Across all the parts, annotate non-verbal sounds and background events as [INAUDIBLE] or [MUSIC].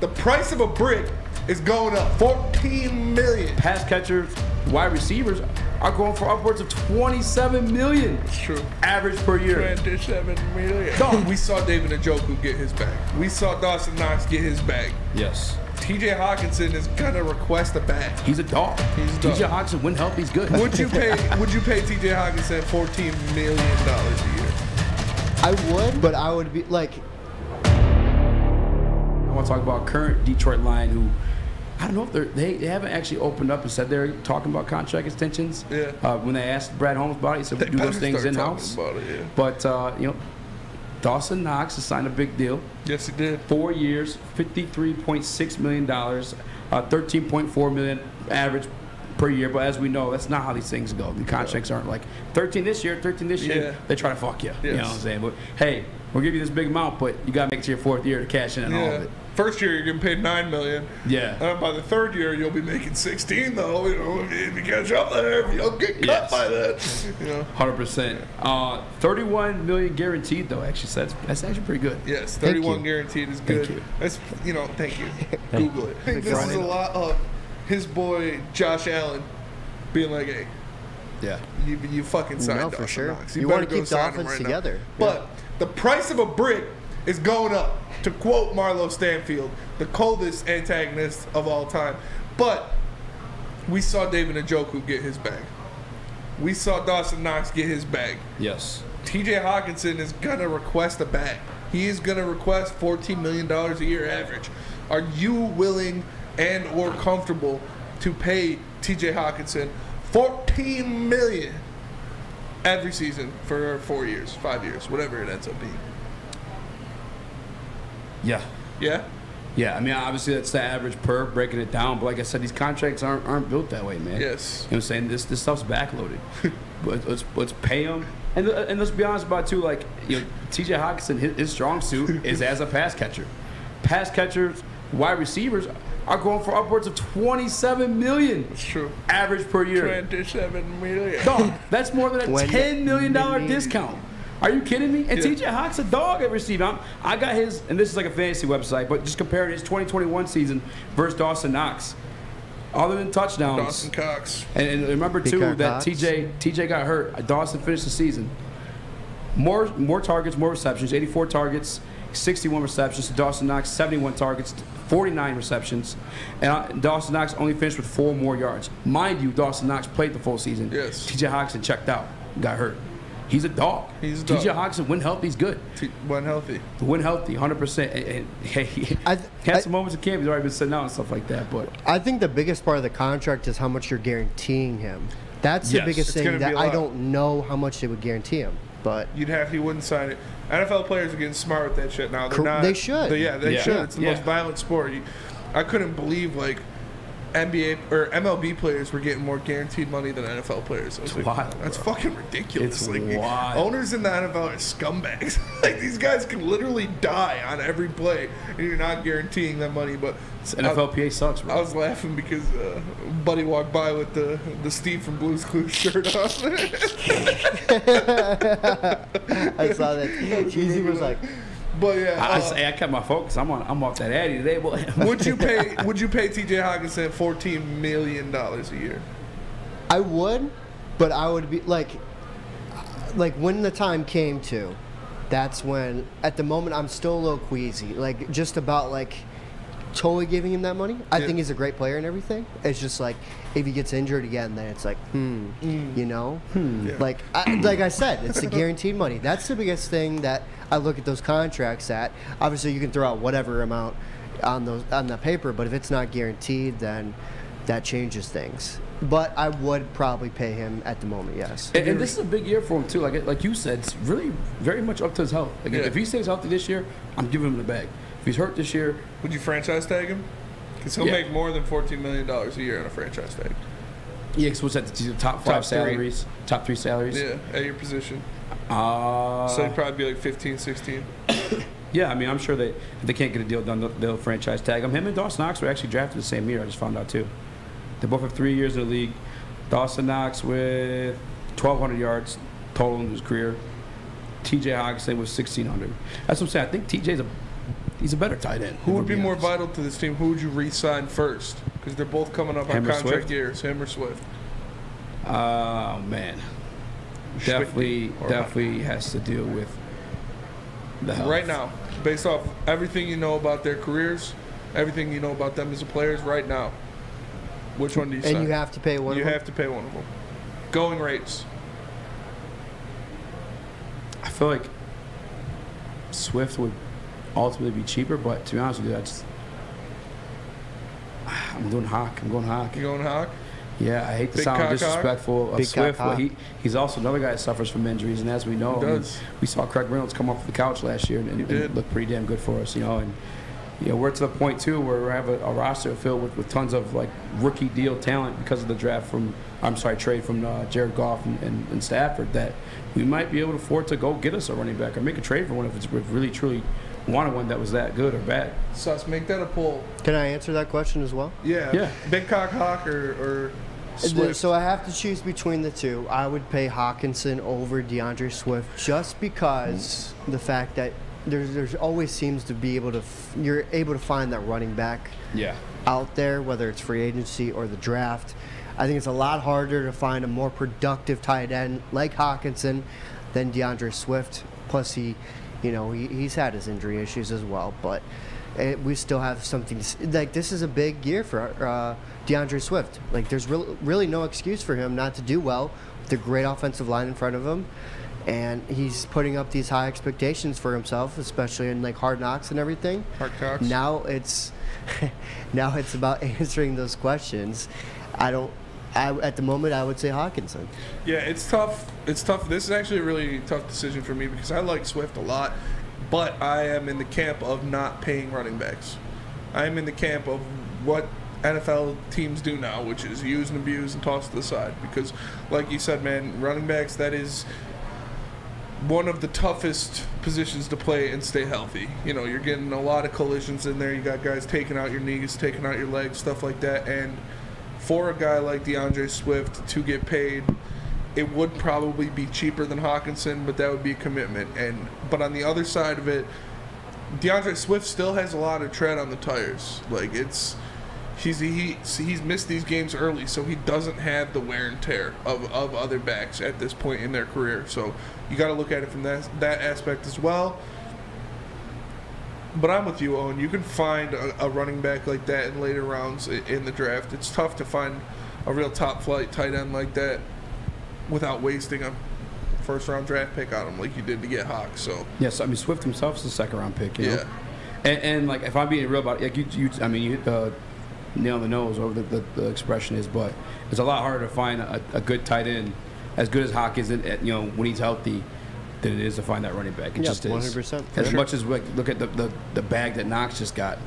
the price of a brick is going up 14 million. Pass catchers, wide receivers are going for upwards of 27 million It's true. average per year. 27 million. Dog. We saw David Njoku get his bag. We saw Dawson Knox get his bag. Yes. TJ Hockenson is gonna request a bag. He's a dog. He's a TJ dog. Hockenson, when healthy, he's good. Would you [LAUGHS] pay would you pay TJ Hockenson 14 million dollars a year? I would, but I would be like, I want to talk about current Detroit line who I don't know if they're, they they haven't actually opened up and said they're talking about contract extensions. Yeah. Uh, when they asked Brad Holmes about it, he said we do those things in house. yeah. But uh, you know, Dawson Knox has signed a big deal. Yes, he did. Four years, fifty-three point six million dollars, uh, thirteen point four million average per year. But as we know, that's not how these things go. The contracts aren't like thirteen this year, thirteen this year. Yeah. They try to fuck you. You know what I'm saying? But hey, we'll give you this big amount, but you gotta make it to your fourth year to cash in on all of it. First year you're getting paid nine million. Yeah. Uh, by the third year you'll be making 16 though. You know, if you catch up there, you don't get cut Yes. by that. You know. Hundred percent. Uh, Thirty-one million guaranteed though. Actually, so that's that's actually pretty good. Yes, 31 guaranteed is good. Thank you. That's you know, thank you. [LAUGHS] Google it. I think this is a lot of his boy Josh Allen being like, "Hey, Yeah. you, you fucking signed No, Dawson for sure. Knox. You better wanna go keep the offense right now." together. But the price of a brick is going up. To quote Marlo Stanfield, the coldest antagonist of all time. But we saw David Njoku get his bag. We saw Dawson Knox get his bag. Yes. TJ Hockenson is gonna request a bag. He is gonna request fourteen million dollars a year average. Are you willing and or comfortable to pay TJ Hockenson fourteen million every season for four years, five years, whatever it ends up being? Yeah. Yeah. Yeah. I mean, obviously that's the average per breaking it down, but like I said, these contracts aren't aren't built that way, man. Yes. You know what I'm saying? This this stuff's backloaded. [LAUGHS] but let's let's pay them. And, and let's be honest about it too, like you know, T.J. Hawkinson, his, his strong suit is as a pass catcher. Pass catchers, wide receivers are going for upwards of 27 million It's true. average per year. Twenty-seven million. Dog, that's more than a 10 million dollar discount. Are you kidding me? And Yeah. TJ Hawk's a dog at receiver. I'm, I got his, and this is like a fantasy website, but just comparing his 2021 season versus Dawson Knox. Other than touchdowns, Dawson Cox. and, and remember too Peacock that Cox. TJ TJ got hurt. Dawson finished the season. More more targets, more receptions. 84 targets, 61 receptions. Dawson Knox 71 targets, 49 receptions, and uh, Dawson Knox only finished with four more yards. Mind you, Dawson Knox played the full season. Yes. TJ Hockenson checked out, got hurt. He's a dog. He's a dog. TJ Hockenson when healthy, he's good. T- when healthy. When healthy, 100. percent And, and [LAUGHS] hey, he I th- had I- some moments in camp. He's already been sitting out and stuff like that. But I think the biggest part of the contract is how much you're guaranteeing him. That's the biggest It's thing that I don't know how much they would guarantee him. But You'd have he wouldn't sign it. NFL players are getting smart with that shit now. They're not. they should. They, yeah, they Yeah. should. It's the Yeah. most violent sport. You, I couldn't believe like NBA or MLB players were getting more guaranteed money than NFL players. I was It's like, wild, That's bro. fucking ridiculous. It's like wild. owners in the NFL are scumbags. [LAUGHS] like these guys can literally die on every play, and you're not guaranteeing them money. But NFLPA sucks, bro. I was laughing because uh, Buddy walked by with the the Steve from Blue's Clues shirt on. [LAUGHS] I saw that. [LAUGHS] Jeezy was like, but yeah, I, I, uh, say I kept my focus. I'm on. I'm off that Addy today, boy. [LAUGHS] Would you pay? [LAUGHS] Would you pay T.J. Hockenson fourteen million dollars a year? I would, but I would be like, like when the time came to, that's when. At the moment, I'm still a little queasy, like just about like totally giving him that money. I Yeah. think he's a great player and everything. It's just like if he gets injured again, then it's like, hmm, you know, Yeah. like I, like I said, it's the guaranteed money. That's the biggest thing that I look at those contracts at. Obviously, you can throw out whatever amount on those on the paper, but if it's not guaranteed, then that changes things. But I would probably pay him at the moment. Yes. And, and this is a big year for him too. Like like you said, it's really very much up to his health. Like Yeah. if he stays healthy this year, I'm giving him the bag. If he's hurt this year, Would you franchise tag him? Because he'll Yeah. make more than fourteen million dollars a year on a franchise tag. yeah, 'cause what's that? The top five Top three. salaries, top three salaries. Yeah, at your position. Uh, So he'd probably be like 15, 16. [COUGHS] yeah, I mean, I'm sure they if they can't get a deal done, they'll, they'll franchise tag him. Him and Dawson Knox were actually drafted the same year. I just found out too. They both have three years in the league. Dawson Knox with 1,200 yards total in his career. T.J. Hockenson with 1,600. That's what I'm saying. I think T.J.'s a he's a better tight end. Who would we're be more vital to this team? Who would you re-sign first? Because they're both coming up on contract Swift? years. Him or Swift? Oh man, definitely, or- definitely has to deal with the health. Right now, based off everything you know about their careers, everything you know about them as a players, right now, which one do you sign? And you have to pay one. You of them? have to pay one of them. Going rates. I feel like Swift would ultimately be cheaper, but to be honest with you, I just I'm doing Hawk. I'm going Hawk. You going Hawk? Yeah, I hate to Big sound cock Hawk? disrespectful of Big cock Swift, but he, he's also another guy that suffers from injuries, and as we know, He I mean, we saw Craig Reynolds come off the couch last year and, and, He did. look pretty damn good for us, you know. And you know, we're to the point too where we have a, a roster filled with, with tons of like rookie deal talent because of the draft from I'm sorry trade from uh, Jared Goff and, and, and Stafford that we might be able to afford to go get us a running back or make a trade for one if it's if we really truly wanted one that was that good or bad. Sus, make that a poll. Can I answer that question as well? Yeah. Yeah. Big cock Hawk or, or uh, Swift? So I have to choose between the two. I would pay Hockenson over DeAndre Swift just because mm. the fact that there's there's always seems to be able to f- you're able to find that running back Yeah. out there, whether it's free agency or the draft. I think it's a lot harder to find a more productive tight end like Hockenson than DeAndre Swift. Plus, he, you know, he, he's had his injury issues as well, but it, we still have something. to Like this is a big year for uh, DeAndre Swift. Like there's really, really no excuse for him not to do well with the great offensive line in front of him. And he's putting up these high expectations for himself, especially in like hard knocks and everything. Hard Cocks? Now it's [LAUGHS] now it's about [LAUGHS] answering those questions. I don't. I, at the moment, I would say Hockenson. Yeah, it's tough. It's tough. This is actually a really tough decision for me because I like Swift a lot, but I am in the camp of not paying running backs. I am in the camp of what NFL teams do now, which is use and abuse and toss to the side. Because, like you said, man, running backs that is one of the toughest positions to play and stay healthy. You know, you're getting a lot of collisions in there. You got guys taking out your knees, taking out your legs, stuff like that. And for a guy like DeAndre Swift to get paid, it would probably be cheaper than Hockenson, but that would be a commitment. And but on the other side of it, DeAndre Swift still has a lot of tread on the tires. Like it's he's he he's missed these games early, so he doesn't have the wear and tear of, of other backs at this point in their career. So you got to look at it from that that aspect as well. But I'm with you, Owen. You can find a, a running back like that in later rounds in the draft. It's tough to find a real top flight tight end like that without wasting a first round draft pick on him like you did to get Hawk. So Yes, I mean Swift himself is a second round pick. You know? Yeah. And, and like if I'm being real about it, like you, you I mean you hit the nail on the nose, or the, the, the expression is, but it's a lot harder to find a, a good tight end as good as Hawk is, you know, when he's healthy, than it is to find that running back. It Yeah, just is. 100%, As sure. much as like look at the, the, the bag that Knox just got,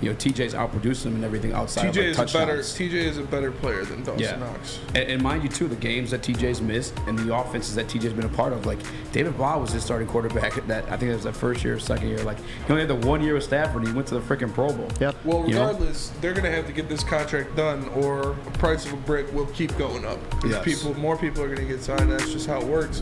you know, TJ's outproducing him and everything outside TJ of like, is a better touchdowns. TJ is a better player than Dawson Yeah. Knox. And, and mind you, too, the games that TJ's missed and the offenses that TJ's been a part of. Like David Blah was his starting quarterback. [LAUGHS] That I think it was that first year, or second year. Like he only had the one year with Stafford. and He went to the freaking Pro Bowl. Yep. Well, You know? regardless, they're going to have to get this contract done, or the price of a brick will keep going up. 'Cause Yes. People, more people are going to get signed. That's just how it works.